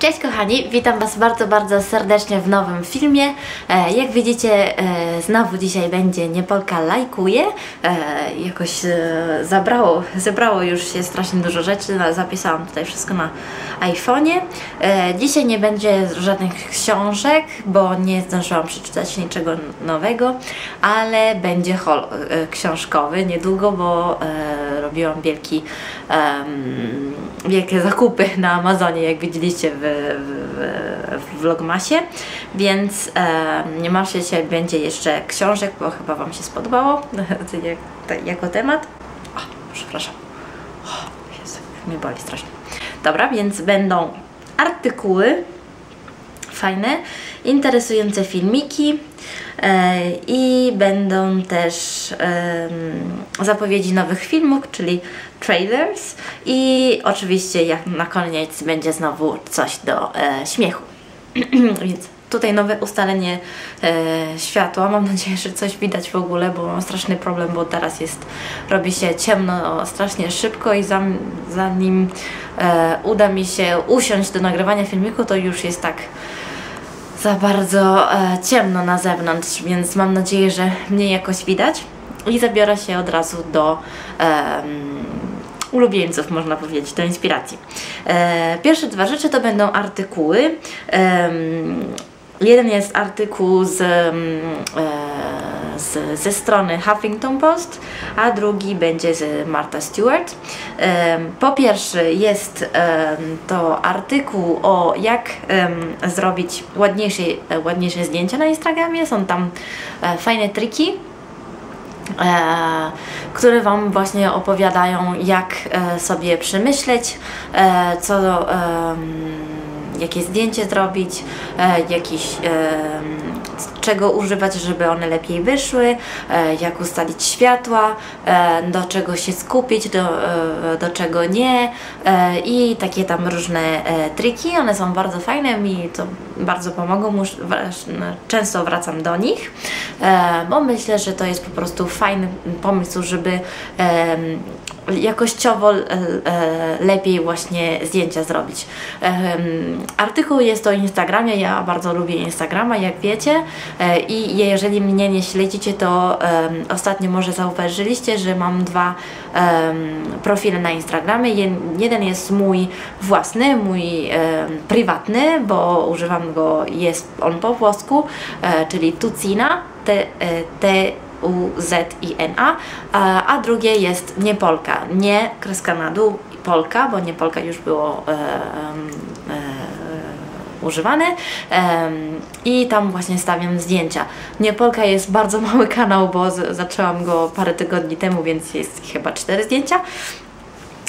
Cześć kochani, witam Was bardzo, bardzo serdecznie w nowym filmie. E, jak widzicie, e, znowu dzisiaj będzie Nie Polka lajkuje. E, jakoś e, zabrało, zebrało już się strasznie dużo rzeczy, no, zapisałam tutaj wszystko na iPhone'ie. E, dzisiaj nie będzie żadnych książek, bo nie zdążyłam przeczytać niczego nowego, ale będzie hol e, książkowy niedługo, bo robiłam wielki, wielkie zakupy na Amazonie, jak widzieliście w, w, w vlogmasie, więc nie martwcie się, będzie jeszcze książek, bo chyba Wam się spodobało jak, jako temat. O, przepraszam. O, Jezu, mnie boli strasznie. Dobra, więc będą artykuły fajne, interesujące filmiki e, i będą też zapowiedzi nowych filmów, czyli trailers i oczywiście jak na koniec będzie znowu coś do e, śmiechu. Więc tutaj nowe ustalenie e, światła. Mam nadzieję, że coś widać w ogóle, bo mam straszny problem, bo teraz jest, robi się ciemno strasznie szybko i zanim uda mi się usiąść do nagrywania filmiku, to już jest tak za bardzo e, ciemno na zewnątrz, więc mam nadzieję, że mnie jakoś widać i zabiorę się od razu do em, ulubieńców, można powiedzieć, do inspiracji. E, pierwsze dwa rzeczy to będą artykuły. Em, jeden jest artykuł z, e, z, ze strony Huffington Post, a drugi będzie z Martha Stewart. Po pierwsze jest to artykuł o jak zrobić ładniejsze, ładniejsze zdjęcia na Instagramie. Są tam e, fajne triki e, które Wam właśnie opowiadają, jak e, sobie przemyśleć, co, jakie zdjęcie zrobić, jakiś, czego używać, żeby one lepiej wyszły, e, jak ustalić światła, e, do czego się skupić, do, e, do czego nie i takie tam różne triki. One są bardzo fajne, mi to bardzo pomogą, no, często wracam do nich, bo myślę, że to jest po prostu fajny pomysł, żeby jakościowo e, e, lepiej właśnie zdjęcia zrobić. Artykuł jest o Instagramie, ja bardzo lubię Instagrama, jak wiecie e, i jeżeli mnie nie śledzicie, to ostatnio może zauważyliście, że mam dwa profile na Instagramie. Jed- Jeden jest mój własny, mój prywatny, bo używam go, jest on po włosku, czyli Tucina, T, e, T U-Z-I-N-A, a, a drugie jest nie Polka, nie kreska na dół, Polka, bo nie Polka już było e, e, używane. Em, i tam właśnie stawiam zdjęcia. Nie Polka jest bardzo mały kanał, bo z, zaczęłam go parę tygodni temu, więc jest chyba cztery zdjęcia.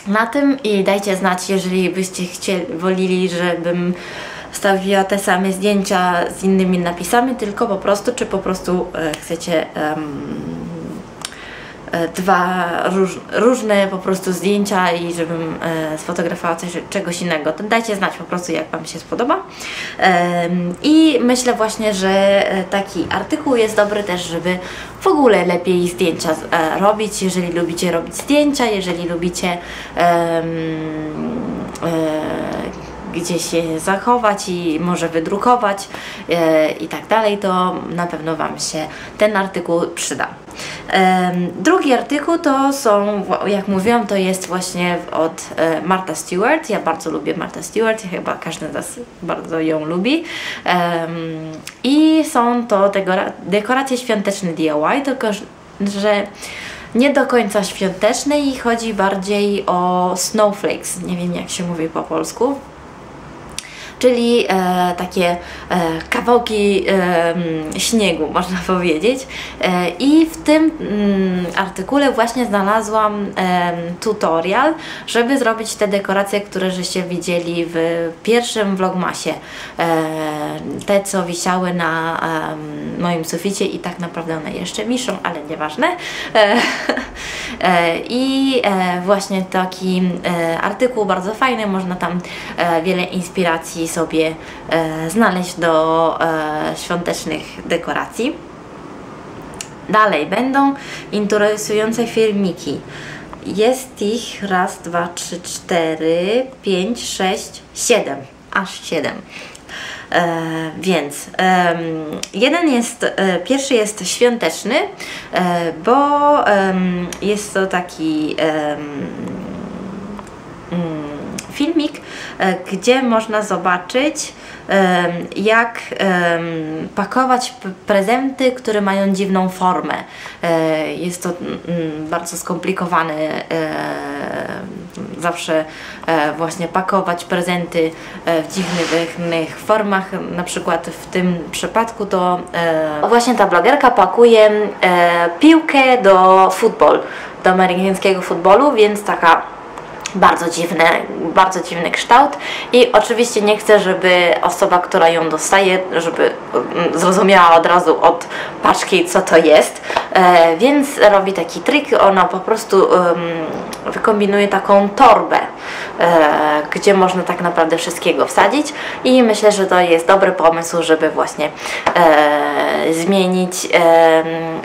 Na tym i dajcie znać, jeżeli byście chcieli, wolili, żebym stawiła te same zdjęcia z innymi napisami, tylko po prostu, czy po prostu e, chcecie e, dwa róż, różne po prostu zdjęcia i żebym e, sfotografowała coś, czegoś innego, to dajcie znać po prostu jak Wam się spodoba. Em, I myślę właśnie, że e, taki artykuł jest dobry też, żeby w ogóle lepiej zdjęcia e, robić, jeżeli lubicie robić zdjęcia, jeżeli lubicie em, e, gdzieś się zachować i może wydrukować e, i tak dalej, to na pewno Wam się ten artykuł przyda. Drugi artykuł to są, jak mówiłam, to jest właśnie od e, Martha Stewart. Ja bardzo lubię Martha Stewart, chyba każdy z nas bardzo ją lubi. I są to dekora- dekoracje świąteczne DIY, tylko że nie do końca świąteczne i chodzi bardziej o snowflakes. Nie wiem jak się mówi po polsku czyli e, takie e, kawałki e, śniegu, można powiedzieć. E, I w tym mm, artykule właśnie znalazłam em, tutorial, żeby zrobić te dekoracje, które żeście widzieli w pierwszym vlogmasie. E, te, co wisiały na moim suficie i tak naprawdę one jeszcze wiszą, ale nieważne. E, e, I e, właśnie taki e, artykuł bardzo fajny, można tam e, wiele inspiracji sobie e, znaleźć do e, świątecznych dekoracji. Dalej będą interesujące filmiki. Jest ich raz, dwa, trzy, cztery, pięć, sześć, siedem. aż 7. E, więc jeden jest, e, pierwszy jest świąteczny, e, bo jest to taki mm, filmik, gdzie można zobaczyć jak pakować prezenty, które mają dziwną formę. E, jest to mm, bardzo skomplikowane zawsze e, właśnie pakować prezenty e, w dziwnych formach. Na przykład w tym przypadku to właśnie ta blogerka pakuje piłkę do futbol, do amerykańskiego futbolu, więc taka bardzo dziwny, bardzo dziwny kształt i oczywiście nie chcę, żeby osoba, która ją dostaje, żeby mm, zrozumiała od razu od paczki, co to jest, e, więc robi taki trik, ona po prostu um, wykombinuje taką torbę, e, gdzie można tak naprawdę wszystkiego wsadzić i myślę, że to jest dobry pomysł, żeby właśnie e, zmienić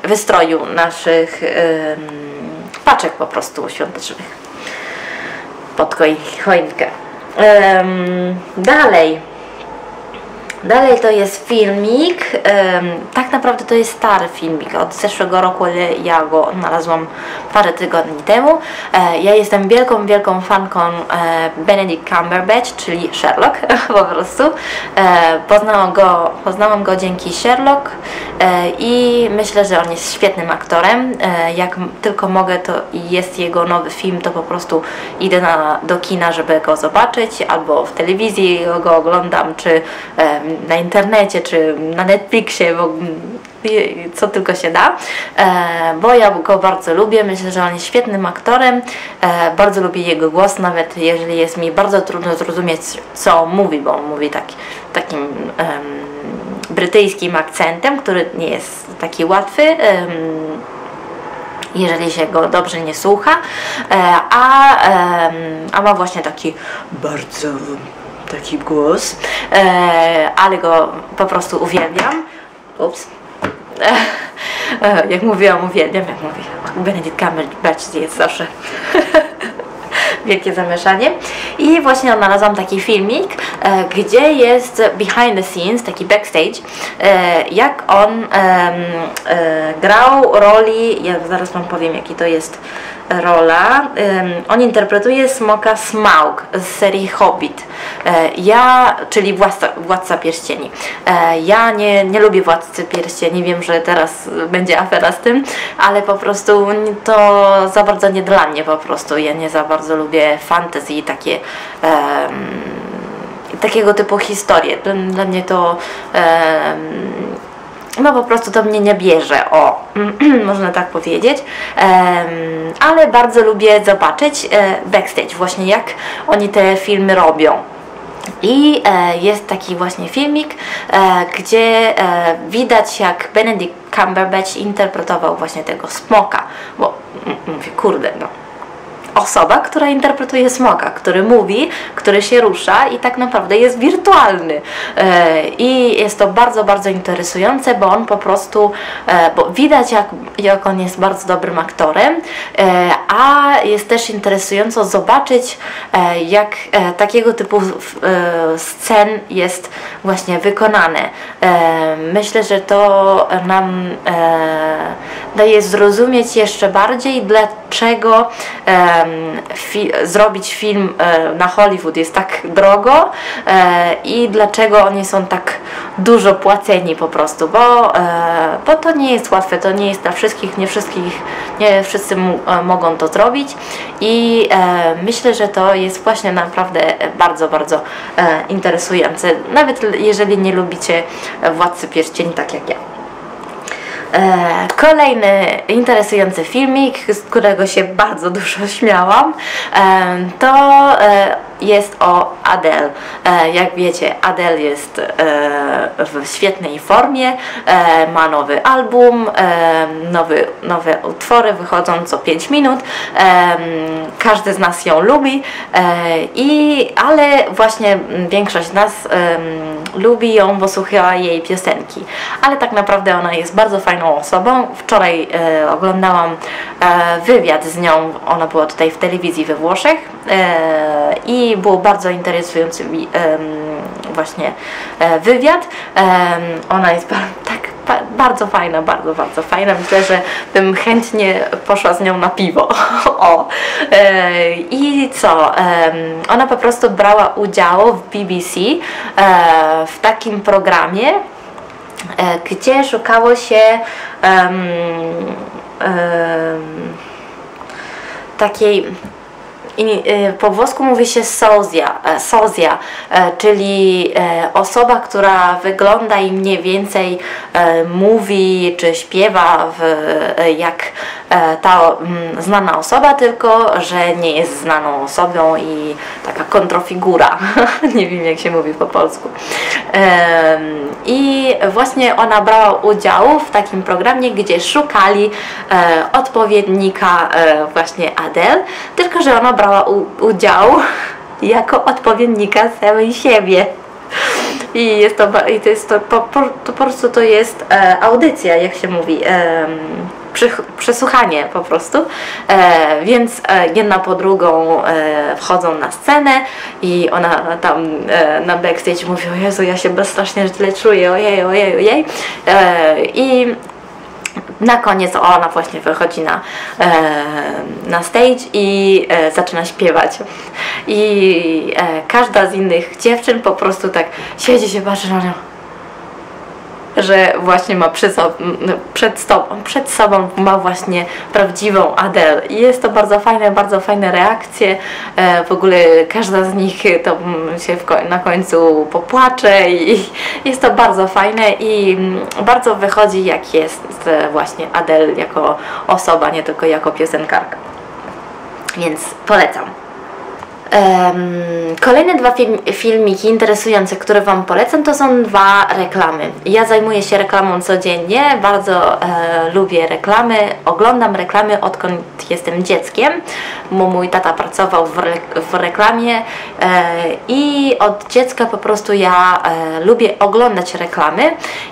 wystroju naszych paczek po prostu świątecznych pod choinkę. Um, dalej. Dalej to jest filmik, tak naprawdę to jest stary filmik od zeszłego roku, ale ja go znalazłam parę tygodni temu. E, ja jestem wielką, wielką fanką e, Benedict Cumberbatch, czyli Sherlock po prostu. E, poznałam, go, poznałam go dzięki Sherlock i myślę, że on jest świetnym aktorem. Jak tylko mogę, to jest jego nowy film, to po prostu idę na, do kina, żeby go zobaczyć, albo w telewizji go oglądam, czy na internecie, czy na Netflixie, bo co tylko się da, e, bo ja go bardzo lubię, myślę, że on jest świetnym aktorem, e, bardzo lubię jego głos, nawet jeżeli jest mi bardzo trudno zrozumieć, co mówi, bo on mówi tak, takim um, brytyjskim akcentem, który nie jest taki łatwy. Um, jeżeli się go dobrze nie słucha, e, a, a ma właśnie taki bardzo taki głos, e, ale go po prostu uwielbiam. Ups. E, jak mówiłam, uwielbiam, jak mówię, Benedict Cumberbatch jest zawsze wielkie zamieszanie. I właśnie odnalazłam taki filmik, e, gdzie jest behind the scenes, taki backstage, e, jak on e, grał roli, ja zaraz Wam powiem jaki to jest rola. On interpretuje smoka Smaug z serii Hobbit. E, ja, czyli Władca, Władca Pierścieni. E, ja nie, nie lubię Władcy Pierścieni, wiem, że teraz będzie afera z tym, ale po prostu to za bardzo nie dla mnie po prostu. Ja nie za bardzo lubię fantasy takie um, takiego typu historie. Dla mnie to um, no po prostu to mnie nie bierze, o, można tak powiedzieć, ale bardzo lubię zobaczyć e, backstage, właśnie jak oni te filmy robią. I e, jest taki właśnie filmik, e, gdzie widać jak Benedict Cumberbatch interpretował właśnie tego smoka, bo mówię, kurde, no osoba, która interpretuje smoka, który mówi, który się rusza i tak naprawdę jest wirtualny. E, I jest to bardzo, bardzo interesujące, bo on po prostu, e, bo widać jak, jak on jest bardzo dobrym aktorem, e, a jest też interesująco zobaczyć, jak takiego typu scen jest właśnie wykonane. Myślę, że to nam daje zrozumieć jeszcze bardziej, dlaczego fi zrobić film e, na Hollywood jest tak drogo e, i dlaczego oni są tak dużo płaceni po prostu, bo, e, bo to nie jest łatwe, to nie jest dla wszystkich, nie wszystkich, nie wszyscy mogą to zrobić i myślę, że to jest właśnie naprawdę bardzo, bardzo interesujące, nawet jeżeli nie lubicie Władcy Pierścieni tak jak ja. E, kolejny interesujący filmik, z którego się bardzo dużo śmiałam, e, to e, jest o Adele. Jak wiecie, Adele jest w świetnej formie, ma nowy album, nowy, nowe utwory wychodzą co 5 minut, każdy z nas ją lubi, i, ale właśnie większość z nas lubi ją, bo słucha jej piosenki, ale tak naprawdę ona jest bardzo fajną osobą. Wczoraj e, oglądałam e, wywiad z nią, ona była tutaj w telewizji we Włoszech e, i I był bardzo interesujący właśnie wywiad. Ona jest tak bardzo fajna, bardzo, bardzo fajna. Myślę, że bym chętnie poszła z nią na piwo. o. E, I co? ona po prostu brała udział w BBC e, w takim programie, e, gdzie szukało się um, takiej Y, po włosku mówi się sozja, e, sozja e, czyli e, osoba, która wygląda i mniej więcej mówi czy śpiewa w, jak ta mm, znana osoba, tylko że nie jest znaną osobą i taka kontrafigura. nie wiem jak się mówi po polsku. I właśnie ona brała udział w takim programie, gdzie szukali odpowiednika właśnie Adele, tylko że ona brała brała udział jako odpowiednika samej siebie. I jest to, i to, jest to, po, po, to po prostu to jest e, audycja, jak się mówi, e, przy, przesłuchanie po prostu. E, więc e, jedna po drugą e, wchodzą na scenę i ona tam e, na backstage mówi, o Jezu, ja się strasznie źle czuję, ojej, ojej, ojej. I na koniec ona właśnie wychodzi na, e, na stage i e, zaczyna śpiewać. I e, każda z innych dziewczyn po prostu tak siedzi się, patrzy na nią że właśnie ma przed, przed, sobą, przed sobą ma właśnie prawdziwą Adele. I jest to bardzo fajne, bardzo fajne reakcje. E, w ogóle każda z nich to się na końcu popłacze i jest to bardzo fajne i bardzo wychodzi jak jest właśnie Adele jako osoba, nie tylko jako piosenkarka. Więc polecam. Kolejne dwa film, filmiki interesujące, które Wam polecam, to są dwa reklamy. Ja zajmuję się reklamą codziennie, bardzo e, lubię reklamy, oglądam reklamy odkąd jestem dzieckiem, bo mój tata pracował w, re, w reklamie e, i od dziecka po prostu ja e, lubię oglądać reklamy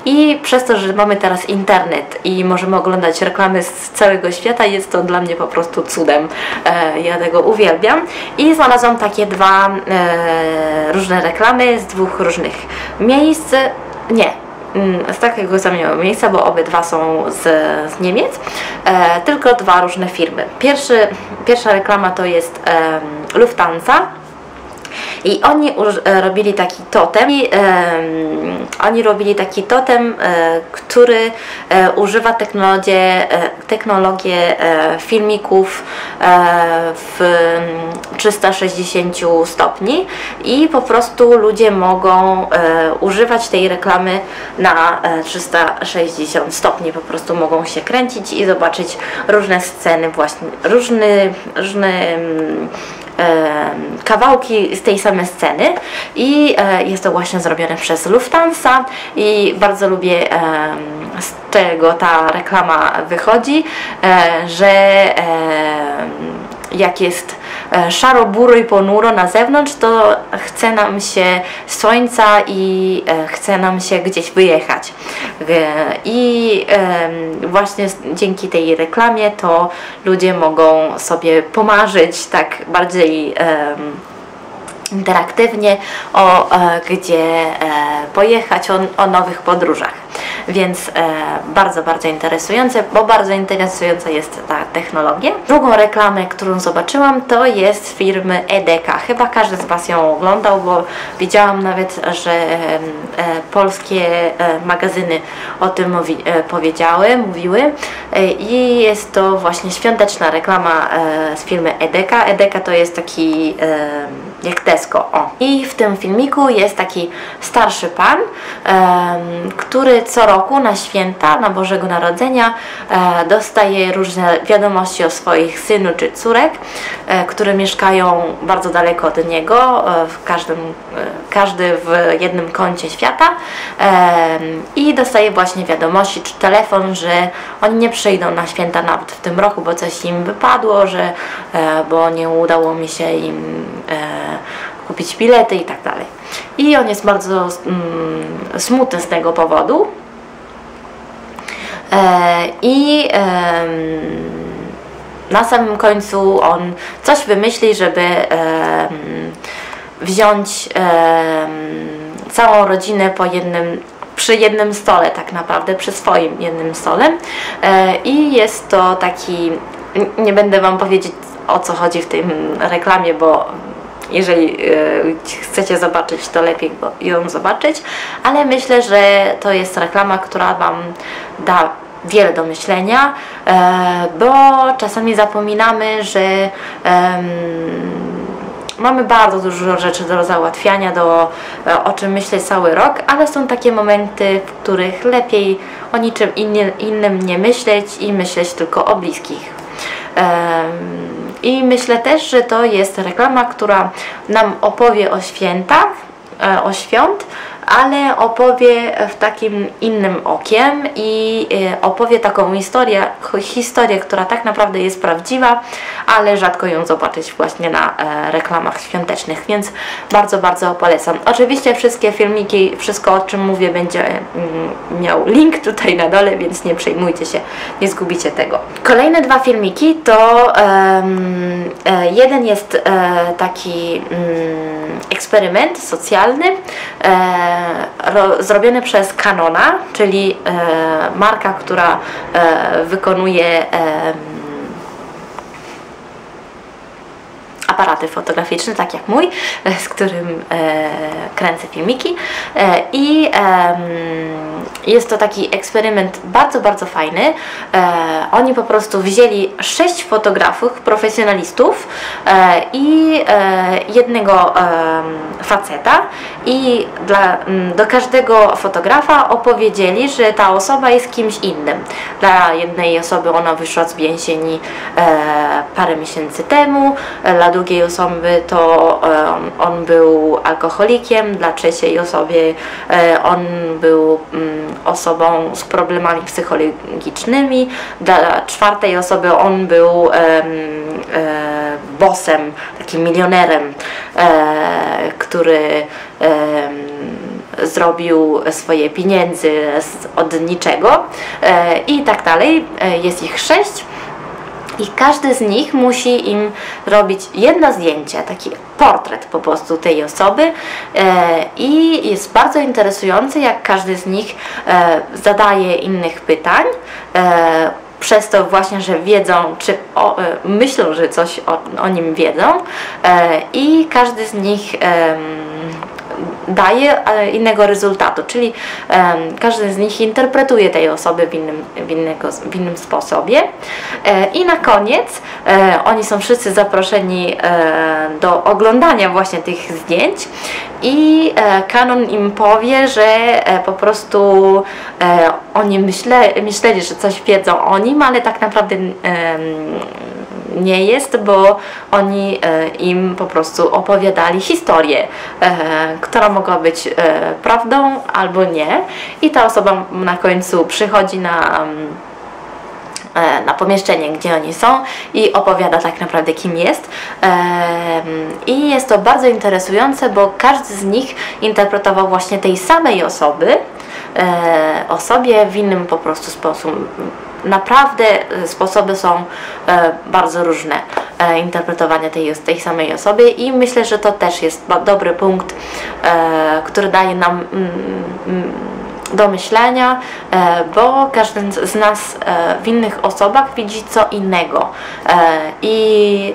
i przez to, że mamy teraz internet i możemy oglądać reklamy z całego świata, jest to dla mnie po prostu cudem. E, ja tego uwielbiam i znalazłam są takie dwa e, różne reklamy z dwóch różnych miejsc. Nie, mm, z takiego samego miejsca, bo obydwa są z, z Niemiec, e, tylko dwa różne firmy. Pierwszy, pierwsza reklama to jest e, Lufthansa, i oni e, robili taki totem, i, oni robili taki totem, e, który e, używa technologię, technologię filmików w 360 stopni. I po prostu ludzie mogą używać tej reklamy na 360 stopni, po prostu mogą się kręcić i zobaczyć różne sceny właśnie, różne, różne kawałki z tej samej sceny i e, jest to właśnie zrobione przez Lufthansa i bardzo lubię z czego ta reklama wychodzi, e, że jak jest szaro, buro i ponuro na zewnątrz, to chce nam się słońca i e, chce nam się gdzieś wyjechać. E, I właśnie dzięki tej reklamie to ludzie mogą sobie pomarzyć tak bardziej interaktywnie o gdzie pojechać, o, o nowych podróżach więc e, bardzo, bardzo interesujące, bo bardzo interesująca jest ta technologia. Drugą reklamę, którą zobaczyłam, to jest firmy EDK. Chyba każdy z Was ją oglądał, bo widziałam nawet, że e, polskie e, magazyny o tym mówi, e, powiedziały, mówiły e, i jest to właśnie świąteczna reklama e, z firmy EDK. EDK to jest taki jak Tesco. O. I w tym filmiku jest taki starszy pan, który co roku na święta, na Bożego Narodzenia e, dostaje różne wiadomości o swoich synu czy córek, e, które mieszkają bardzo daleko od niego, e, w każdym, każdy w jednym kącie świata i dostaje właśnie wiadomości czy telefon, że oni nie przyjdą na święta nawet w tym roku, bo coś im wypadło, że bo nie udało mi się im kupić bilety i tak dalej. I on jest bardzo mm, smutny z tego powodu. E, I e, na samym końcu on coś wymyśli, żeby e, wziąć całą rodzinę po jednym przy jednym stole tak naprawdę, przy swoim jednym stole e, i jest to taki, nie będę Wam powiedzieć o co chodzi w tym reklamie, bo jeżeli e, chcecie zobaczyć, to lepiej ją zobaczyć, ale myślę, że to jest reklama, która Wam da wiele do myślenia, e, bo czasami zapominamy, że mamy bardzo dużo rzeczy do załatwiania, do, e, o czym myśleć cały rok, ale są takie momenty, w których lepiej o niczym innym nie myśleć i myśleć tylko o bliskich. I myślę też, że to jest reklama, która nam opowie o świętach, e, o świąt, ale opowie w takim innym okiem i e, opowie taką historię, historię, która tak naprawdę jest prawdziwa, ale rzadko ją zobaczyć właśnie na e, reklamach świątecznych, więc bardzo, bardzo polecam. Oczywiście wszystkie filmiki, wszystko o czym mówię będzie mm, miał link tutaj na dole, więc nie przejmujcie się, nie zgubicie tego. Kolejne dwa filmiki to um, jeden jest taki um, eksperyment socjalny, ro, zrobiony przez Canona, czyli e, marka, która e, wykonuje aparaty fotograficzne, tak jak mój, z którym e, kręcę filmiki e, i e, jest to taki eksperyment bardzo, bardzo fajny. E, oni po prostu wzięli sześć fotografów, profesjonalistów e, i e, jednego faceta i dla, do każdego fotografa opowiedzieli, że ta osoba jest kimś innym. Dla jednej osoby ona wyszła z więzieni parę miesięcy temu, dla drugiej osoby to on był alkoholikiem, dla trzeciej osoby e, on był mm, osobą z problemami psychologicznymi, dla czwartej osoby on był e, bossem, takim milionerem, e, który zrobił swoje pieniędzy od niczego i tak dalej. Jest ich sześć i każdy z nich musi im robić jedno zdjęcie, taki portret po prostu tej osoby. E, i jest bardzo interesujący, jak każdy z nich e, zadaje innych pytań, e, przez to właśnie, że wiedzą, czy o, myślą, że coś o, o nim wiedzą. I każdy z nich daje innego rezultatu, czyli każdy z nich interpretuje tej osoby w innym, w innego, w innym sposobie. E, I na koniec e, oni są wszyscy zaproszeni e, do oglądania właśnie tych zdjęć i Canon im powie, że po prostu oni myśle, myśleli, że coś wiedzą o nim, ale tak naprawdę nie jest, bo oni e, im po prostu opowiadali historię, e, która mogła być e, prawdą albo nie i ta osoba na końcu przychodzi na na pomieszczenie, gdzie oni są i opowiada tak naprawdę kim jest. I jest to bardzo interesujące, bo każdy z nich interpretował właśnie tej samej osoby, osobie w innym po prostu sposób naprawdę e, sposoby są e, bardzo różne e, interpretowania tej, tej samej osoby i myślę, że to też jest dobry punkt, który daje nam mm, mm, do myślenia, e, bo każdy z nas e, w innych osobach widzi co innego. E, i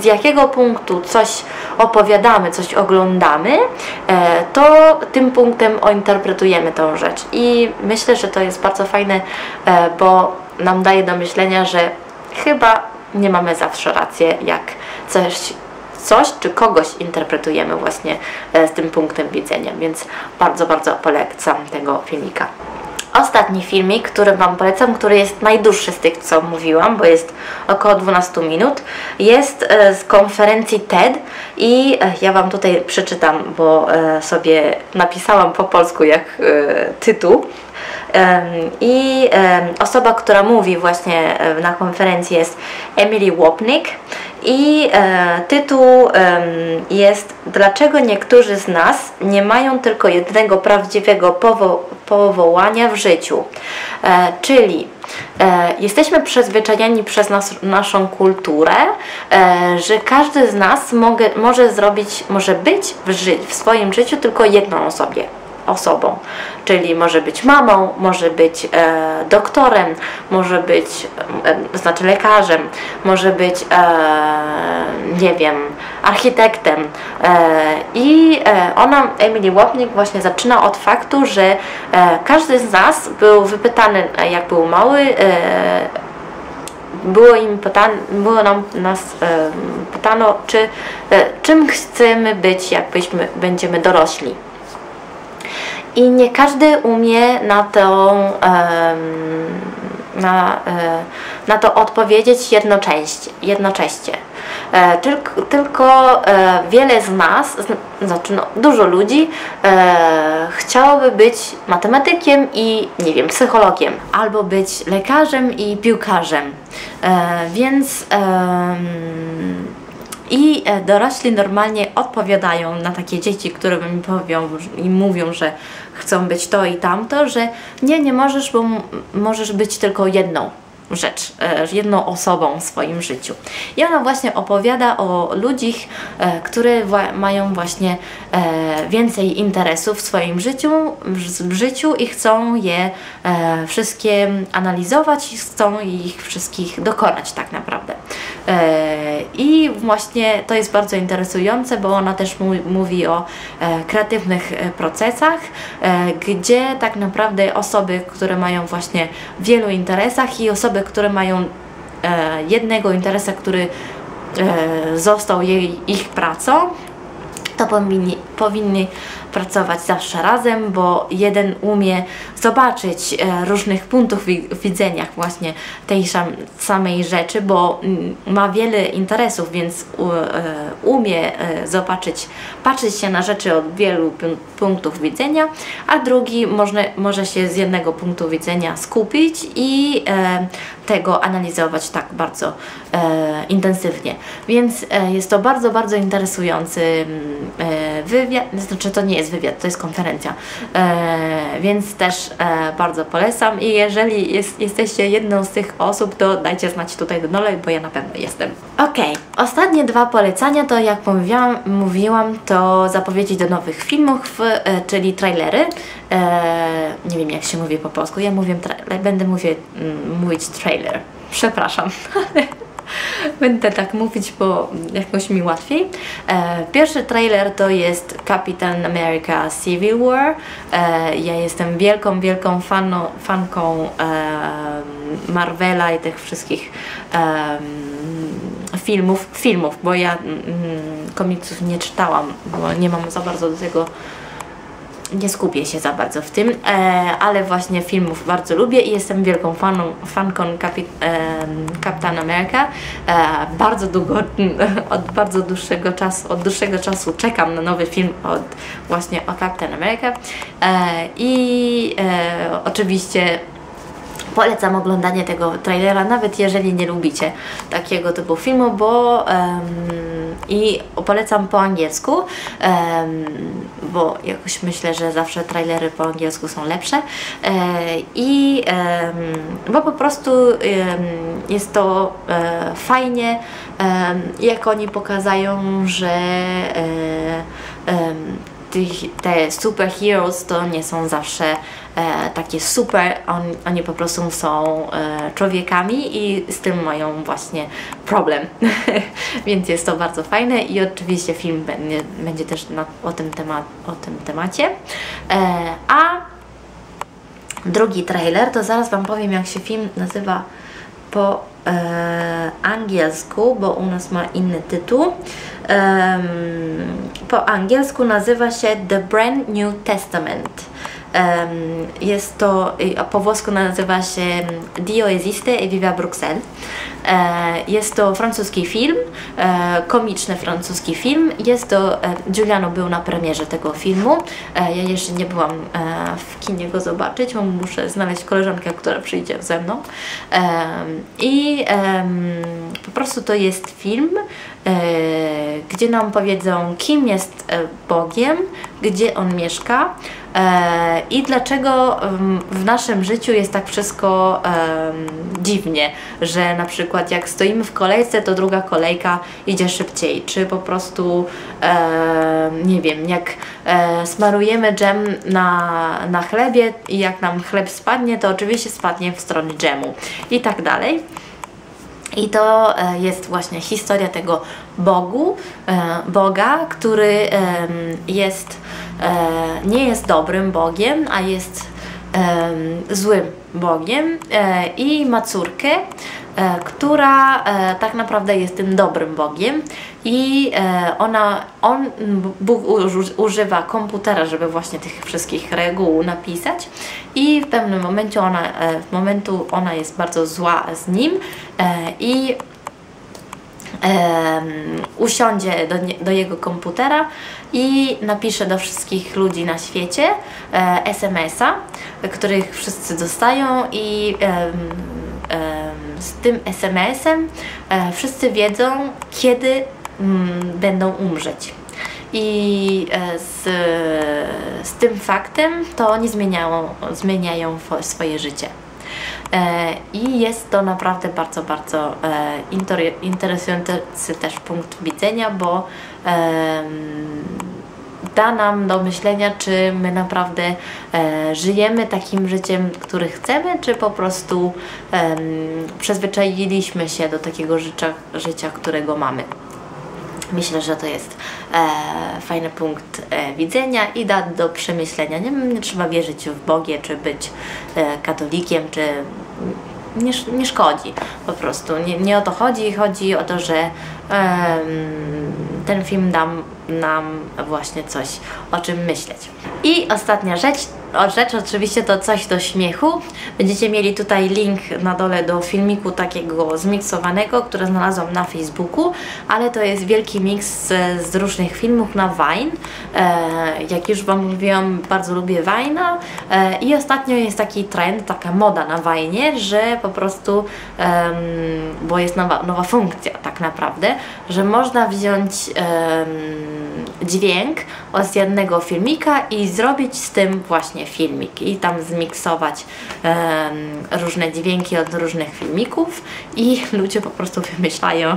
z jakiego punktu coś opowiadamy, coś oglądamy, to tym punktem ointerpretujemy tą rzecz. I myślę, że to jest bardzo fajne, bo nam daje do myślenia, że chyba nie mamy zawsze rację, jak coś coś czy kogoś interpretujemy właśnie e, z tym punktem widzenia, więc bardzo, bardzo polecam tego filmika. Ostatni filmik, który Wam polecam, który jest najdłuższy z tych, co mówiłam, bo jest około 12 minut, jest e, z konferencji TED i e, ja Wam tutaj przeczytam, bo sobie napisałam po polsku jak tytuł I osoba, która mówi właśnie na konferencji jest Emily Wapnick i e, tytuł jest Dlaczego niektórzy z nas nie mają tylko jednego prawdziwego powo powołania w życiu? E, czyli e, jesteśmy przyzwyczajeni przez nas, naszą kulturę, że każdy z nas mogę, może zrobić, może być w, w swoim życiu tylko jedną osobie osobą, czyli może być mamą, może być e, doktorem, może być, e, znaczy lekarzem, może być, e, nie wiem, architektem. E, I e, ona, Emily Wapnick, właśnie zaczyna od faktu, że e, każdy z nas był wypytany, jak był mały, było im pytane, było nam nas pytano, czy, czym chcemy być, jak byśmy, będziemy dorośli i nie każdy umie na to, na, e, na to odpowiedzieć jednocześnie. jednocześnie. E, tylko, tylko e, wiele z nas, znaczy no, dużo ludzi chciałoby być matematykiem i nie wiem, psychologiem, albo być lekarzem i piłkarzem. Więc i dorośli normalnie odpowiadają na takie dzieci, które mi powią i mówią, że chcą być to i tamto, że nie, nie możesz, bo możesz być tylko jedną rzecz, e, jedną osobą w swoim życiu. I ona właśnie opowiada o ludziach, e, które mają właśnie e, więcej interesów w swoim życiu, w życiu i chcą je wszystkie analizować i chcą ich wszystkich dokonać tak naprawdę. I właśnie to jest bardzo interesujące, bo ona też mówi o kreatywnych procesach, gdzie tak naprawdę osoby, które mają właśnie wielu interesach i osoby, które mają e, jednego interesa, który e, został jej, ich pracą, to powinni, powinni pracować zawsze razem, bo jeden umie zobaczyć e, różnych punktów widzenia właśnie tej samej rzeczy, bo mm, ma wiele interesów, więc e, umie e, zobaczyć, patrzeć się na rzeczy od wielu punktów widzenia, a drugi może, może się z jednego punktu widzenia skupić i tego analizować tak bardzo intensywnie. Więc jest to bardzo, bardzo interesujący mm, wywiad, znaczy to nie jest jest wywiad, to jest konferencja. E, więc też e, bardzo polecam i jeżeli jest, jesteście jedną z tych osób, to dajcie znać tutaj do dole, bo ja na pewno jestem. Ok, ostatnie dwa polecania to jak mówiłam, mówiłam to zapowiedzi do nowych filmów, e, czyli trailery. E, nie wiem jak się mówi po polsku, ja mówię, będę mówię, mm, mówić trailer. Przepraszam. Będę tak mówić, bo jakoś mi łatwiej. E, pierwszy trailer to jest Captain America Civil War. E, ja jestem wielką, wielką fano, fanką e, Marvela i tych wszystkich e, filmów, filmów, bo ja mm, komiksów nie czytałam, bo nie mam za bardzo do tego nie skupię się za bardzo w tym, e, ale właśnie filmów bardzo lubię i jestem wielką faną, fanką e, Captain America. E, bardzo długo, od bardzo dłuższego czasu, od dłuższego czasu czekam na nowy film od właśnie o Captain America e, i e, oczywiście Polecam oglądanie tego trailera, nawet jeżeli nie lubicie takiego typu filmu, bo um, i polecam po angielsku, um, bo jakoś myślę, że zawsze trailery po angielsku są lepsze. E, i um, bo po prostu jest to e, fajnie, jak oni pokazają, że e, te superheroes to nie są zawsze e, takie super, on, oni po prostu są e, człowiekami i z tym mają właśnie problem. Więc jest to bardzo fajne i oczywiście film będzie, będzie też na, o, tym temat, o tym temacie. E, a drugi trailer, to zaraz Wam powiem jak się film nazywa po angielsku, bo u nas ma inny tytuł. E, po angielsku nazywa się The Brand New Testament. E, jest to, po włosku nazywa się Dio esiste e vive a Bruxelles. Jest to francuski film, komiczny francuski film. Jest to, Giuliano był na premierze tego filmu. Ja jeszcze nie byłam w kinie go zobaczyć, bo muszę znaleźć koleżankę, która przyjdzie ze mną. I po prostu to jest film, gdzie nam powiedzą, kim jest Bogiem, gdzie On mieszka, E, i dlaczego w naszym życiu jest tak wszystko dziwnie, że na przykład jak stoimy w kolejce, to druga kolejka idzie szybciej, czy po prostu nie wiem, jak e, smarujemy dżem na, na chlebie i jak nam chleb spadnie, to oczywiście spadnie w stronę dżemu i tak dalej. I to e, jest właśnie historia tego Bogu, Boga, który jest E, nie jest dobrym Bogiem, a jest złym Bogiem e, i ma córkę, e, która tak naprawdę jest tym dobrym Bogiem i ona, on, Bóg używa komputera, żeby właśnie tych wszystkich reguł napisać i w pewnym momencie ona, w momentu ona jest bardzo zła z nim i usiądzie do, do, jego komputera i napisze do wszystkich ludzi na świecie e, SMS-a, których wszyscy dostają i z tym SMS-em e, wszyscy wiedzą, kiedy mm, będą umrzeć. I e, z, z tym faktem to oni zmieniają, zmieniają swoje życie. E, I jest to naprawdę bardzo, bardzo e, interesujący też punkt widzenia, bo da nam do myślenia, czy my naprawdę e, żyjemy takim życiem, który chcemy, czy po prostu przyzwyczailiśmy się do takiego życia, życia którego mamy. Myślę, że to jest e, fajny punkt e, widzenia i da do przemyślenia. Nie, nie trzeba wierzyć w Bogie, czy być e, katolikiem, czy nie, nie szkodzi po prostu. Nie, nie o to chodzi, chodzi o to, że ten film da nam właśnie coś o czym myśleć. I ostatnia rzecz, rzecz oczywiście to coś do śmiechu. Będziecie mieli tutaj link na dole do filmiku takiego zmiksowanego, które znalazłam na Facebooku, ale to jest wielki miks z, różnych filmów na Vine. E, jak już Wam mówiłam, bardzo lubię Vine'a e, i ostatnio jest taki trend, taka moda na Vine, że po prostu, e, bo jest nowa, nowa funkcja tak naprawdę, że można wziąć dźwięk z jednego filmika i zrobić z tym właśnie filmik i tam zmiksować różne dźwięki od różnych filmików i ludzie po prostu wymyślają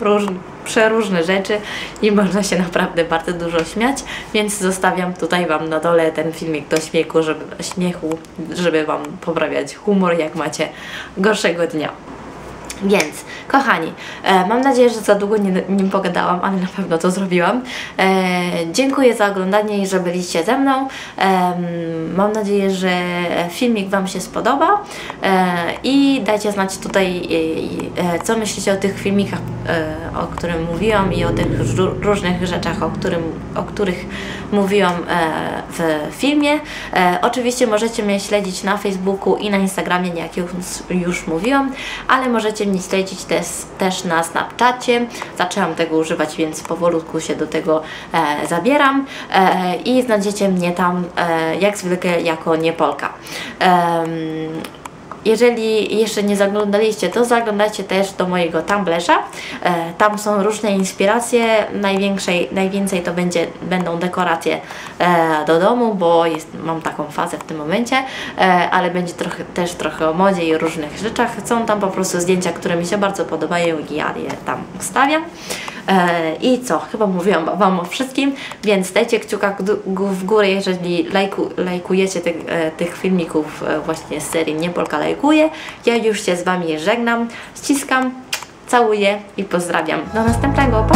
różne, przeróżne rzeczy i można się naprawdę bardzo dużo śmiać, więc zostawiam tutaj Wam na dole ten filmik do śmiechu, żeby, śmiechu, żeby Wam poprawiać humor, jak macie gorszego dnia. Więc, kochani, e, mam nadzieję, że za długo nie, nie pogadałam, ale na pewno to zrobiłam. E, dziękuję za oglądanie i że byliście ze mną. E, mam nadzieję, że filmik Wam się spodoba e, i dajcie znać tutaj, e, co myślicie o tych filmikach, e, o którym mówiłam i o tych różnych rzeczach, o, którym, o których mówiłam w filmie. oczywiście możecie mnie śledzić na Facebooku i na Instagramie, jak już, już mówiłam, ale możecie mnie śledzić też, też na Snapchacie. Zaczęłam tego używać, więc powolutku się do tego e, zabieram e, i znajdziecie mnie tam e, jak zwykle jako niepolka. Jeżeli jeszcze nie zaglądaliście, to zaglądajcie też do mojego Tumblerza. E, tam są różne inspiracje. Największej, najwięcej to będzie, będą dekoracje e, do domu, bo jest, mam taką fazę w tym momencie, e, ale będzie trochę, też trochę o modzie i o różnych rzeczach. Są tam po prostu zdjęcia, które mi się bardzo podobają i ja je tam ustawiam. E, I co? Chyba mówiłam Wam o wszystkim, więc dajcie kciuka w górę, jeżeli lajku, lajkujecie tych, e, tych filmików e, właśnie z serii Nie Polka lajkuje. Ja już się z Wami żegnam, ściskam, całuję i pozdrawiam. Do następnego. Pa!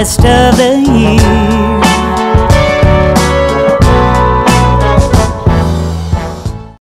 rest of the year.